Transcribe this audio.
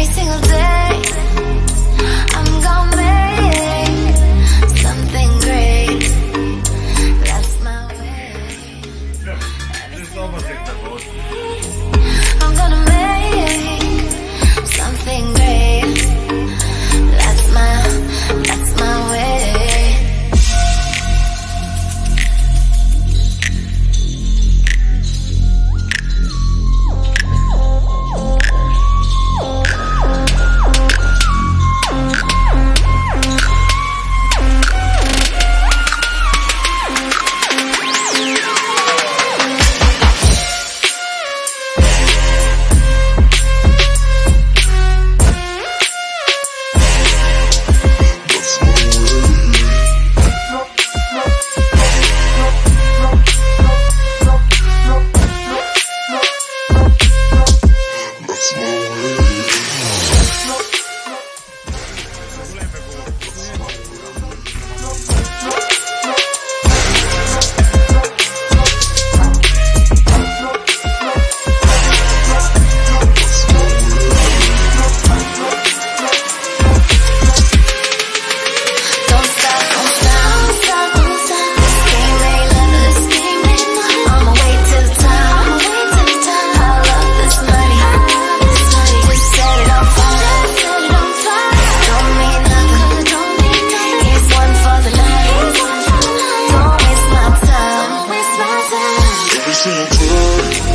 every single day Every single